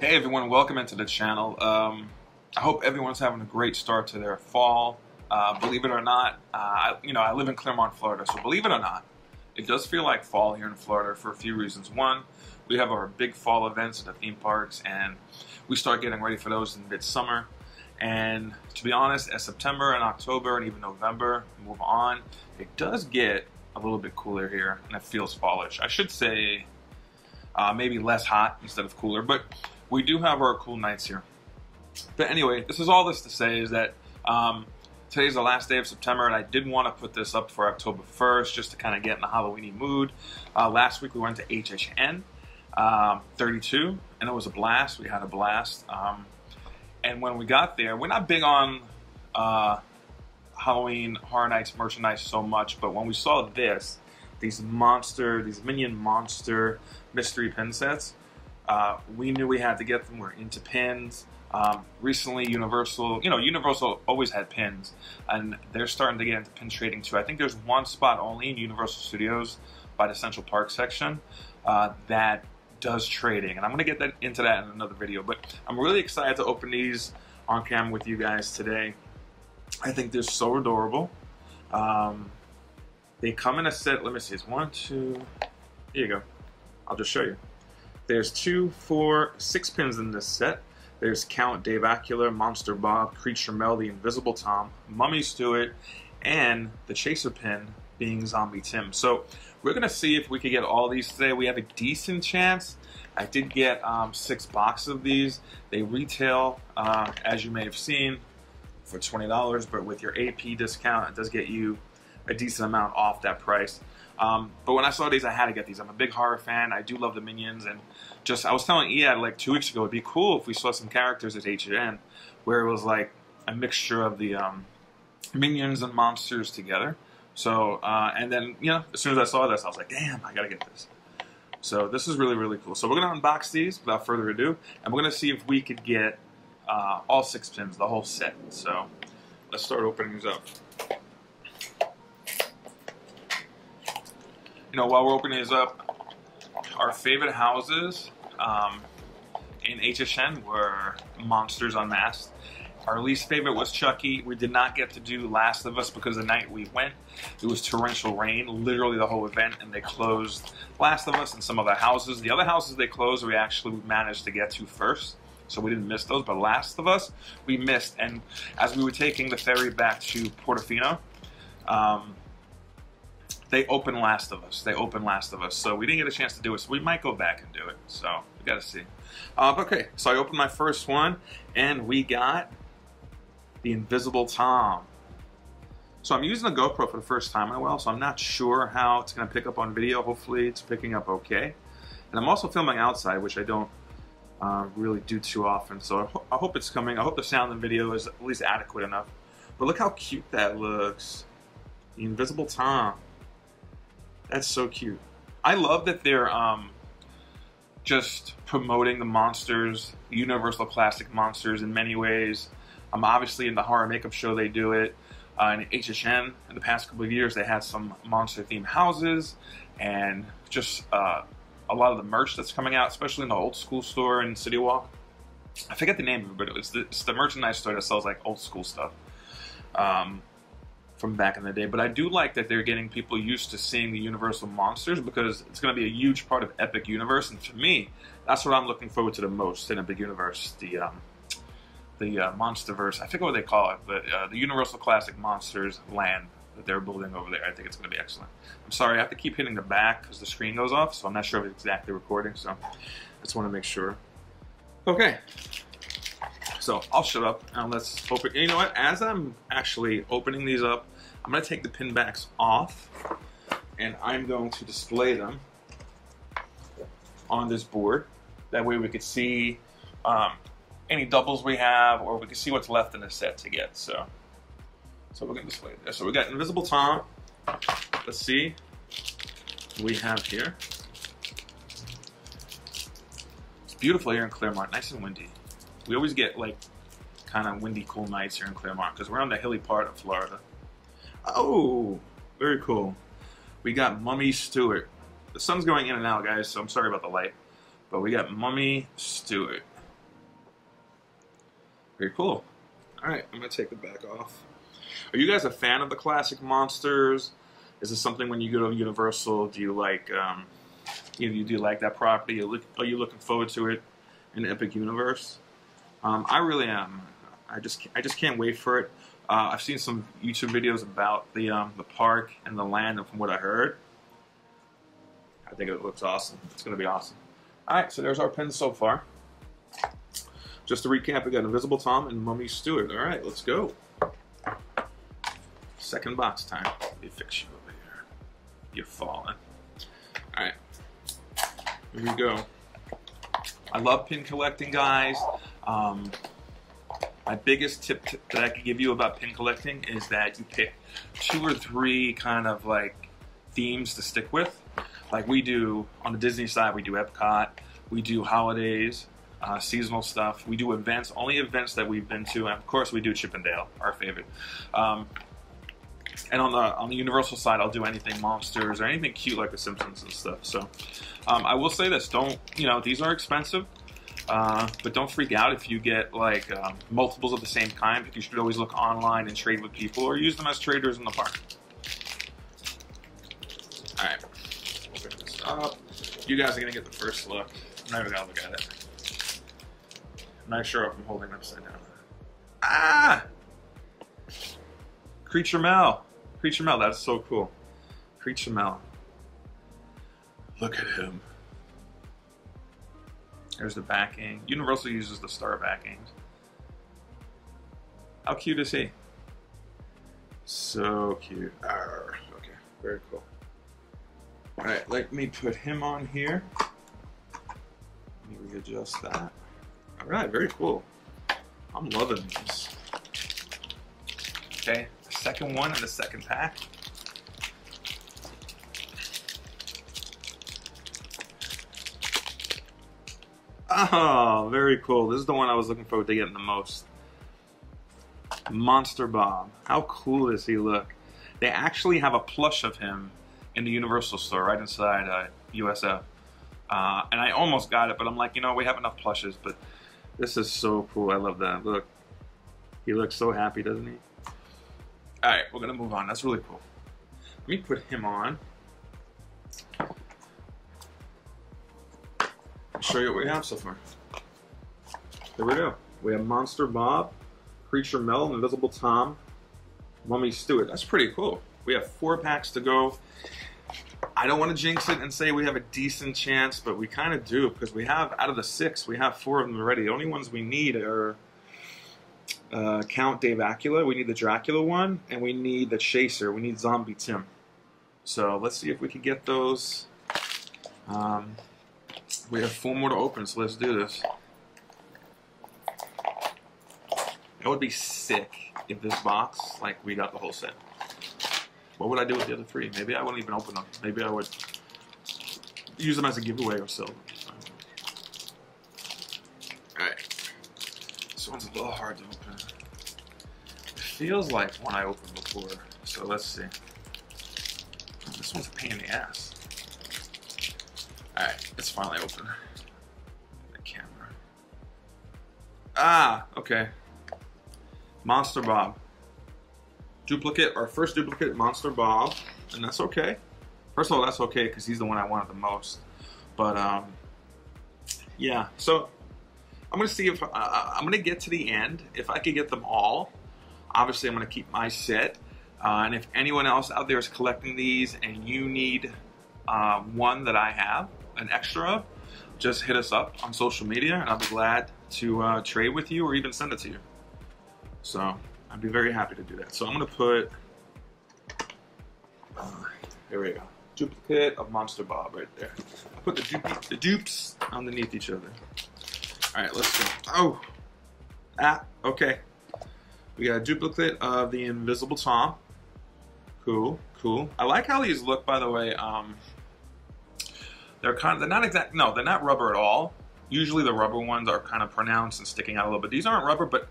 Hey everyone, welcome into the channel. Um, I hope everyone's having a great start to their fall. Uh, believe it or not, uh, I, you know I live in Clermont, Florida, so believe it or not, it does feel like fall here in Florida for a few reasons. One, we have our big fall events at the theme parks, and we start getting ready for those in midsummer. And to be honest, as September and October and even November move on, it does get a little bit cooler here, and it feels fallish. I should say uh, maybe less hot instead of cooler, but we do have our cool nights here. But anyway, this is all this to say is that um, today's the last day of September, and I did want to put this up for October 1st just to kind of get in the Halloweeny mood. Uh, last week we went to HHN um, 32, and it was a blast. We had a blast. Um, and when we got there, we're not big on uh, Halloween Horror Nights merchandise so much, but when we saw this, these monster, these minion monster mystery pin sets, uh, we knew we had to get them. We're into pins. Um, recently, Universal, you know, Universal always had pins, and they're starting to get into pin trading too. I think there's one spot only in Universal Studios by the Central Park section uh, that does trading, and I'm going to get that into that in another video. But I'm really excited to open these on camera with you guys today. I think they're so adorable. Um, they come in a set. Let me see. It's one, two. Here you go. I'll just show you. There's two, four, six pins in this set. There's Count Dave Acula, Monster Bob, Creature Mel, the Invisible Tom, Mummy Stewart, and the Chaser pin being Zombie Tim. So we're gonna see if we can get all these today. We have a decent chance. I did get um, six boxes of these. They retail, uh, as you may have seen, for $20, but with your AP discount, it does get you a decent amount off that price. Um, but when I saw these, I had to get these. I'm a big horror fan. I do love the Minions, and just I was telling Eyad like two weeks ago, it'd be cool if we saw some characters at HHN where it was like a mixture of the um, Minions and monsters together. So uh, and then you know, as soon as I saw this, I was like, damn, I gotta get this. So this is really really cool. So we're gonna unbox these without further ado, and we're gonna see if we could get uh, all six pins, the whole set. So let's start opening these up. You know, while we're opening these up, our favorite houses um, in HHN were Monsters Unmasked. Our least favorite was Chucky. We did not get to do Last of Us because the night we went, it was torrential rain, literally the whole event, and they closed Last of Us and some other houses. The other houses they closed, we actually managed to get to first, so we didn't miss those. But Last of Us, we missed. And as we were taking the ferry back to Portofino, um, they open Last of Us. They open Last of Us. So we didn't get a chance to do it. So we might go back and do it. So we got to see. Uh, okay, so I opened my first one, and we got the Invisible Tom. So I'm using the GoPro for the first time in a while, so I'm not sure how it's going to pick up on video. Hopefully it's picking up okay. And I'm also filming outside, which I don't uh, really do too often. So I, ho I hope it's coming. I hope the sound and video is at least adequate enough. But look how cute that looks. The Invisible Tom. That's so cute. I love that they're um, just promoting the monsters, Universal Classic monsters in many ways. Um, obviously, in the horror makeup show, they do it. Uh, in HHN, in the past couple of years, they had some monster themed houses and just uh, a lot of the merch that's coming out, especially in the old school store in City Walk. I forget the name of it, but it's the, it's the merchandise store that sells like old school stuff. Um, from back in the day. But I do like that they're getting people used to seeing the Universal monsters because it's going to be a huge part of Epic Universe. And for me, that's what I'm looking forward to the most in Epic Universe. The um, the uh, MonsterVerse. I forget what they call it, but uh, the Universal Classic Monsters land that they're building over there. I think it's going to be excellent. I'm sorry, I have to keep hitting the back because the screen goes off, so I'm not sure if it's exactly recording. So I just want to make sure. Okay, so I'll shut up and let's open. You know what? As I'm actually opening these up, I'm to take the pin backs off and I'm going to display them on this board. That way we could see um, any doubles we have or we can see what's left in the set to get. So, so we're to display this. So we got Invisible Tom. Let's see we have here. It's beautiful here in Clermont, nice and windy. We always get like kind of windy, cool nights here in Clermont because we're on the hilly part of Florida. Oh, very cool. We got Mummy Stewart. The sun's going in and out, guys, so I'm sorry about the light. But we got Mummy Stewart. Very cool. All right, I'm gonna take the back off. Are you guys a fan of the classic monsters? Is this something when you go to Universal? Do you like, um, you, know, do you like that property? Are you, are you looking forward to it in Epic Universe? Um, I really am. I just I just can't wait for it. Uh, I've seen some YouTube videos about the um, the park and the land, and from what I heard, I think it looks awesome. It's going to be awesome. All right, so there's our pins so far. Just to recap, we got Invisible Tom and Mummy Stewart. All right, let's go. Second box time. Let me fix you over here. You're falling. All right, here we go. I love pin collecting, guys. Um, my biggest tip that I can give you about pin collecting is that you pick two or three kind of like themes to stick with. Like we do on the Disney side, we do Epcot, we do holidays, uh, seasonal stuff. We do events, only events that we've been to, and of course we do Chip 'n Dale, our favorite. Um, and on the on the Universal side, I'll do anything monsters or anything cute like The Simpsons and stuff. So um, I will say this: don't you know these are expensive, uh, but don't freak out if you get like um, multiples of the same kind. You should always look online and trade with people or use them as traders in the park. All right, open this up. You guys are gonna get the first look. I'm not even gonna look at it. I'm not sure if I'm holding it upside down. Ah! Creature Mel. Creature Mel, that's so cool. Creature Mel. Look at him. There's the backing. Universal uses the star backings. How cute is he? So cute. Arr. Okay, very cool. Alright, let me put him on here. Let me readjust that. Alright, very cool. I'm loving these. Okay, the second one in the second pack. Oh, very cool. This is the one I was looking forward to getting the most. Monster Bob. How cool does he look? They actually have a plush of him in the Universal store right inside uh, USF. Uh, and I almost got it, but I'm like, you know, we have enough plushes. But this is so cool. I love that. Look. He looks so happy, doesn't he? All right, we're going to move on. That's really cool. Let me put him on. Show you what we have so far. There we go. We have Monster Bob, Creature Mel, Invisible Tom, Mummy Stewart. That's pretty cool. We have four packs to go. I don't want to jinx it and say we have a decent chance, but we kind of do because we have, out of the six, we have four of them already. The only ones we need are uh, Count Dave Acula, we need the Dracula one, and we need the Chaser. We need Zombie Tim. So let's see if we can get those. Um, we have four more to open, so let's do this. It would be sick if this box, like, we got the whole set. What would I do with the other three? Maybe I wouldn't even open them. Maybe I would use them as a giveaway or them. Alright. This one's a little hard to open. It feels like one I opened before, so let's see. This one's a pain in the ass. Alright, it's finally open. The camera. Ah, okay. Monster Bob. Duplicate, our first duplicate, Monster Bob, and that's okay. First of all, that's okay because he's the one I wanted the most. But um, yeah, so I'm gonna see if uh, I'm gonna get to the end. If I could get them all, obviously I'm gonna keep my set. Uh, and if anyone else out there is collecting these and you need uh, one that I have, an extra of, just hit us up on social media and I'll be glad to uh, trade with you or even send it to you. So I'd be very happy to do that. So I'm gonna put, uh, here we go, duplicate of Monster Bob right there. I put the, the dupes underneath each other. All right, let's go. Oh, ah, okay. We got a duplicate of the Invisible Tom. Cool, cool. I like how these look, by the way. Um, they're kind of, they're not exact, no, they're not rubber at all. Usually the rubber ones are kind of pronounced and sticking out a little bit. These aren't rubber, but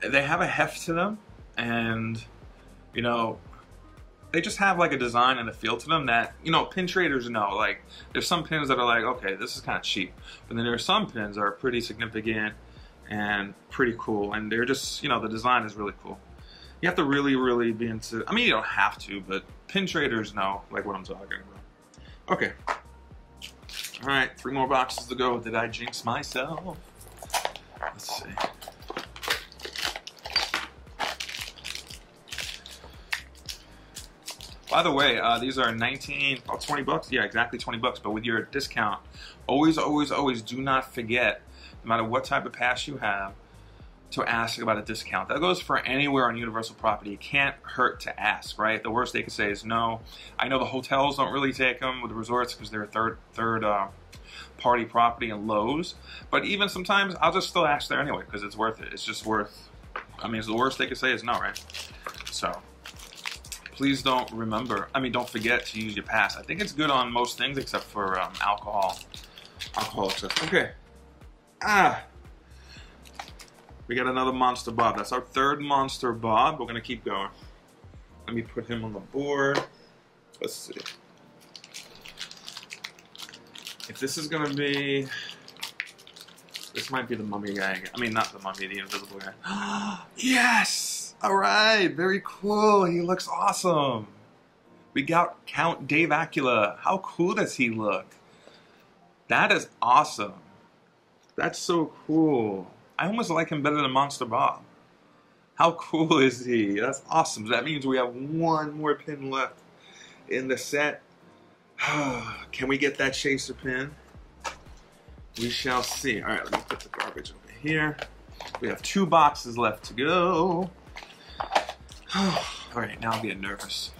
they have a heft to them. And, you know, they just have like a design and a feel to them that, you know, pin traders know. Like, there's some pins that are like, okay, this is kind of cheap. But then there are some pins that are pretty significant and pretty cool. And they're just, you know, the design is really cool. You have to really, really be into, I mean, you don't have to, but pin traders know like what I'm talking about. Okay. All right, three more boxes to go. Did I jinx myself? Let's see. By the way, uh, these are 19, oh, 20 bucks. Yeah, exactly 20 bucks. But with your discount, always, always, always do not forget, no matter what type of pass you have, to ask about a discount. That goes for anywhere on Universal property. It can't hurt to ask, right? The worst they could say is no. I know the hotels don't really take them with the resorts because they're third third uh, party property and Loews. But even sometimes I'll just still ask there anyway because it's worth it. It's just worth. I mean, it's the worst they could say is no, right? So please don't remember. I mean, don't forget to use your pass. I think it's good on most things except for um, alcohol. Alcohol access. Okay. Ah. We got another Monster Bob. That's our third Monster Bob. We're going to keep going. Let me put him on the board. Let's see. If this is going to be... This might be the mummy guy. I mean, not the mummy, the invisible guy. yes! Alright, very cool. He looks awesome. We got Count Dave Acula. How cool does he look? That is awesome. That's so cool. I almost like him better than Monster Bob. How cool is he? That's awesome. That means we have one more pin left in the set. Can we get that chaser pin? We shall see. All right, let me put the garbage over here. We have two boxes left to go. All right, now I'm getting nervous.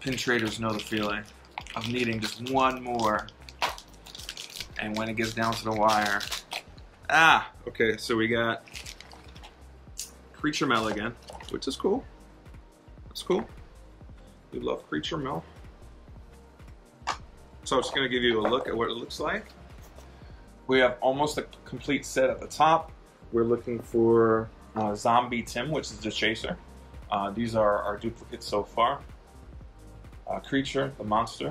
Pin traders know the feeling of needing just one more and when it gets down to the wire, ah, okay, so we got Creature Mel again, which is cool. That's cool. We love Creature Mel. So I'm just gonna give you a look at what it looks like. We have almost a complete set at the top. We're looking for uh, Zombie Tim, which is the chaser. Uh, these are our duplicates so far. Uh, creature, the monster,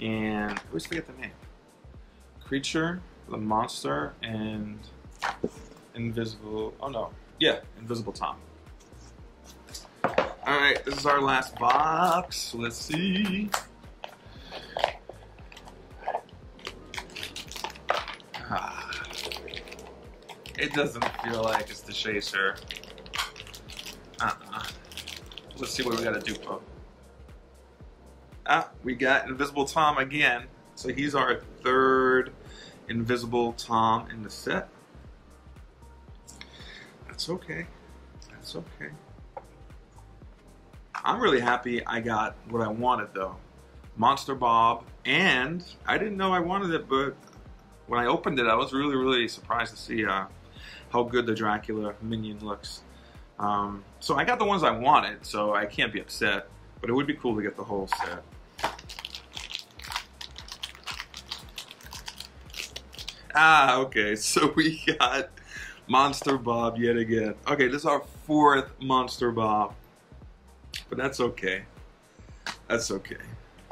and I always forget the name creature, the monster, and invisible. Oh no, yeah, invisible Tom. All right, this is our last box. Let's see. Ah, it doesn't feel like it's the chaser. Uh-uh. Let's see what we got to do. Ah, we got Invisible Tom again. So he's our third Invisible Tom in the set. That's okay. That's okay. I'm really happy I got what I wanted though. Monster Bob, and I didn't know I wanted it, but when I opened it, I was really, really surprised to see uh, how good the Dracula minion looks. Um, so I got the ones I wanted, so I can't be upset, but it would be cool to get the whole set. Ah, okay. So we got Monster Bob yet again. Okay, this is our fourth Monster Bob. But that's okay. That's okay.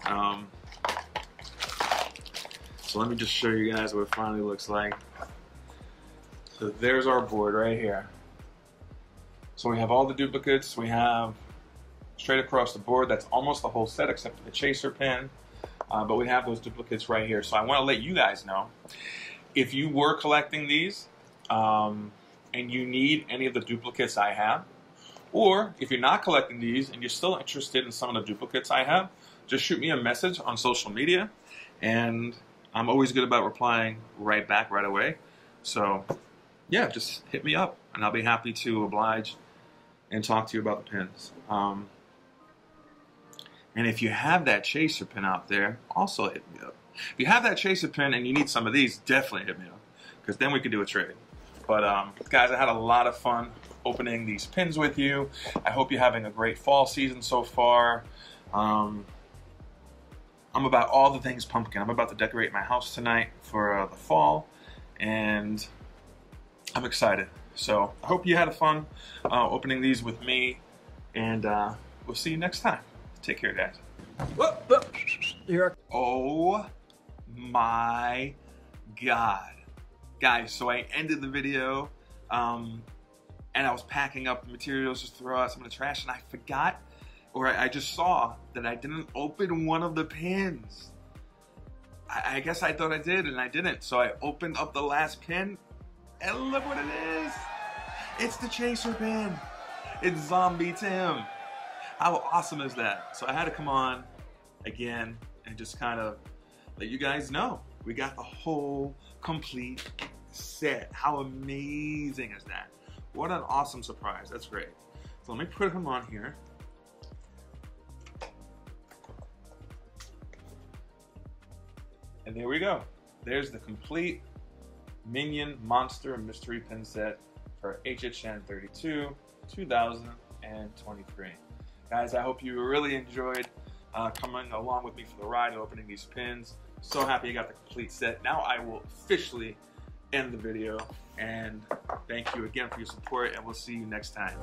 Um, so let me just show you guys what it finally looks like. So there's our board right here. So we have all the duplicates. We have straight across the board. That's almost the whole set except for the chaser pin. Uh, but we have those duplicates right here. So I want to let you guys know if you were collecting these um, and you need any of the duplicates I have, or if you're not collecting these and you're still interested in some of the duplicates I have, just shoot me a message on social media, and I'm always good about replying right back right away. So, yeah, just hit me up, and I'll be happy to oblige and talk to you about the pins. Um, and if you have that chaser pin out there, also hit me up. If you have that chaser pin and you need some of these, definitely hit me up because then we could do a trade. But um, guys, I had a lot of fun opening these pins with you. I hope you're having a great fall season so far. Um, I'm about all the things pumpkin. I'm about to decorate my house tonight for uh, the fall, and I'm excited. So I hope you had a fun uh, opening these with me, and uh, we'll see you next time. Take care, guys. Oh my God. Guys, so I ended the video um, and I was packing up the materials just throw out some of the trash and I forgot or I, I just saw that I didn't open one of the pins. I, I guess I thought I did and I didn't. So I opened up the last pin and look what it is. It's the chaser pin. It's Zombie Tim. How awesome is that? So I had to come on again and just kind of let you guys know we got the whole complete set. How amazing is that? What an awesome surprise. That's great. So let me put him on here. And there we go. There's the complete Minion Monster Mystery Pin set for HHN 32 2023. Guys, I hope you really enjoyed uh, coming along with me for the ride and opening these pins. So happy I got the complete set. Now I will officially end the video and thank you again for your support and we'll see you next time.